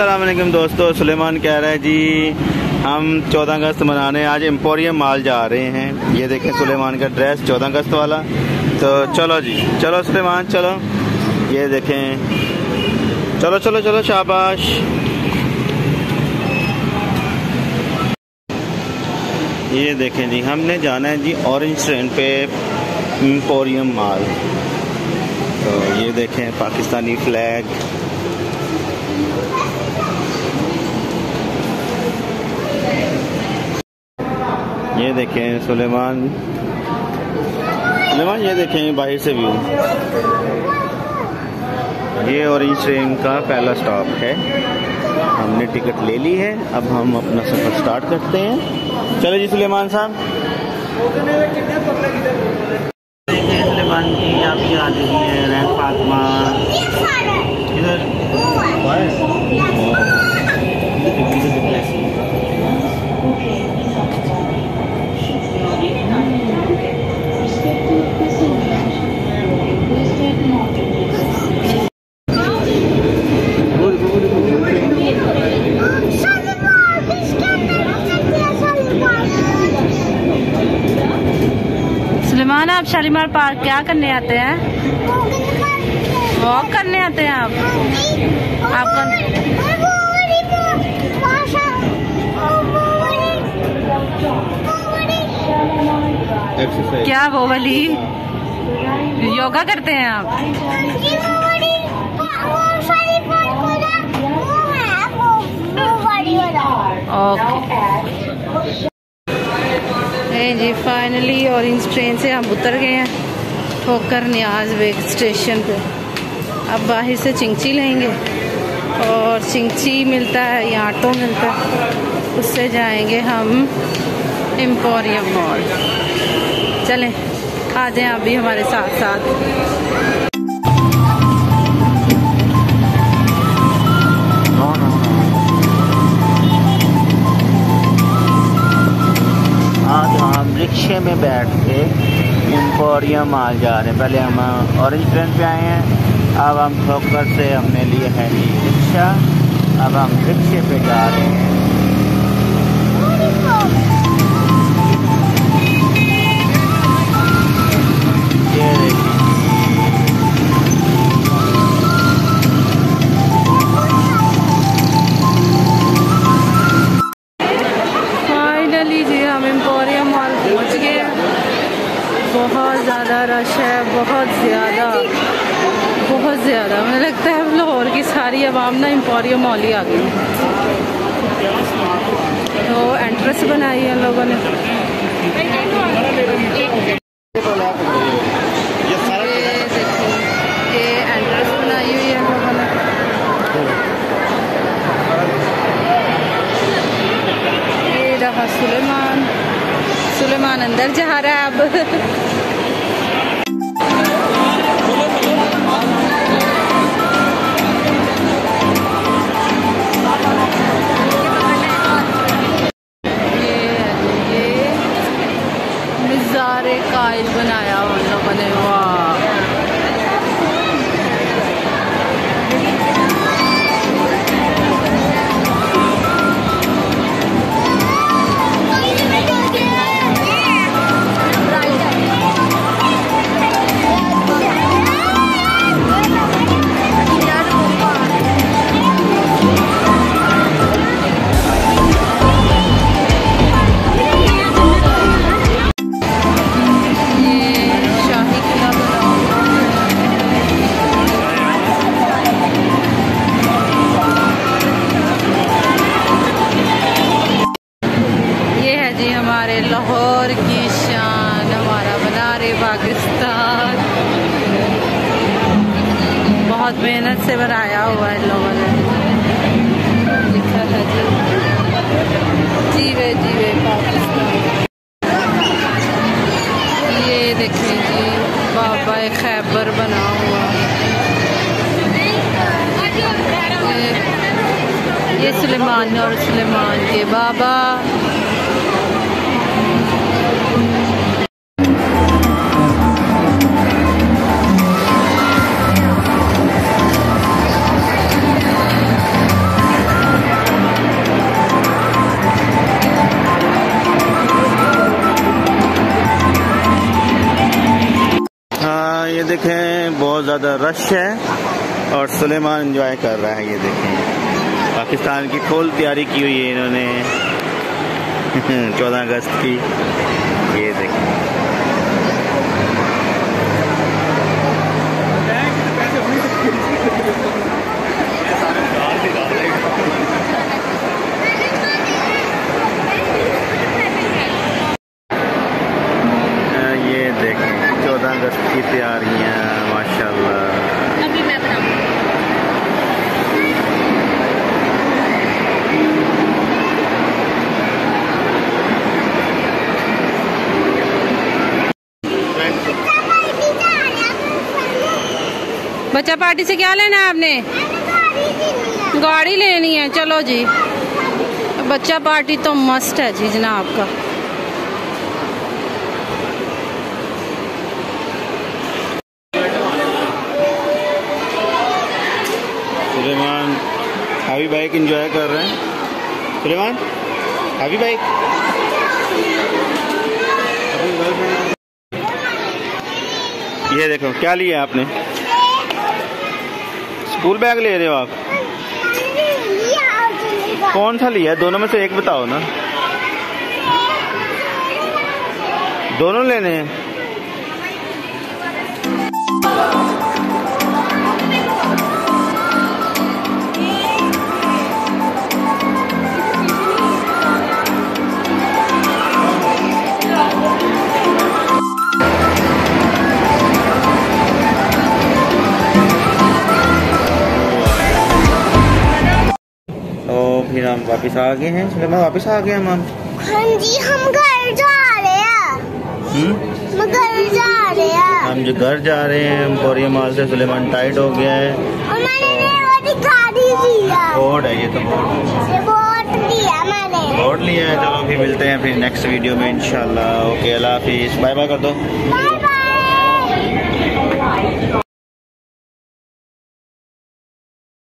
असलम दोस्तों। सुलेमान कह रहा है, जी, हम 14 अगस्त मनाने आज एम्पोरियम माल जा रहे हैं। ये देखें सुलेमान का ड्रेस 14 अगस्त वाला। तो चलो जी, चलो सुलेमान, चलो। ये देखें। चलो चलो चलो, शाबाश। ये देखें जी, हमने जाना है जी ऑरेंज ट्रेन पे एम्पोरियम माल तो ये देखें, पाकिस्तानी फ्लैग ये देखें सुलेमान। सुलेमान, ये देखें बाहर से व्यू ये ऑरेंज ट्रेन का पहला स्टॉप है। हमने टिकट ले ली है। अब हम अपना सफ़र स्टार्ट करते हैं। चलो जी, सुलेमान साहब देखें सुलेमान की आपकी आ रही है रैन फातमा इधर सुलेमान आप शालीमार पार्क क्या करने आते हैं? वॉक करने आते हैं आप? आपका क्या वो वाली योगा करते हैं आप? ओके जी फाइनली ऑरेंज ट्रेन से हम उतर गए हैं, ठोकर न्याज वेग स्टेशन पे। अब बाहर से चिंची लेंगे और चिंची मिलता है, या ऑटो मिलता है, उससे जाएँगे हम एम्पोरियम मॉल चलें आ जाएँ आप भी हमारे साथ साथ रिक्शे में बैठ के एम्पोरियम माल जा रहे हैं। पहले हम ऑरेंज ट्रेन पे आए हैं, अब हम ठोकर से हमने लिए है रिक्शा, अब हम रिक्शे पे जा रहे हैं। सारी ना एम्पोरियम मॉल ही आ गई। तो एंट्रेंस बनाई है लोगों ने। सुलेमान। सुलेमान अंदर जा रहा है अब। बहुत मेहनत से बनाया हुआ है लोगों ने। लिखा जी। जीवे जीवे पाकिस्तान। ये देखिए जी बाबा खैबर बना हुआ। ये, ये सुलेमान और सुलेमान के बाबा। देखें, बहुत ज़्यादा रश है और सुलेमान इंजॉय कर रहा है, ये देखें। पाकिस्तान की फुल तैयारी की हुई है इन्होंने। चौदह अगस्त की ये देखें की तैयारियाँ माशाल्लाह अभी मैं बच्चा पार्टी से क्या लेना है आपने? गाड़ी लेनी है, चलो जी। बच्चा पार्टी तो मस्त है जी जनाब आपका सुलेमान हावी बाइक इंजॉय कर रहे हैं। सुलेमान हावी बाइक ये देखो, क्या लिया आपने? स्कूल बैग ले रहे हो आप? कौन सा लिया? दोनों में से एक बताओ ना। दोनों लेने हैं। फिर हम वापस आ गए हैं। सुलेमान वापस आ गए हम हम हाँ जी हम घर जा रहे हैं। हम्म? घर जा रहे हैं। हम जो घर जा रहे हैं बोरिया माल से सुलेमान टाइट हो गया है। और मैंने गाड़ी लिया। बोर्ड है ये तो बोर्ड बोर्ड लिया है चलो फिर मिलते हैं फिर नेक्स्ट वीडियो में इंशाल्लाह। ओके अल्लाह हाफिज़। बाय बाय कर दो।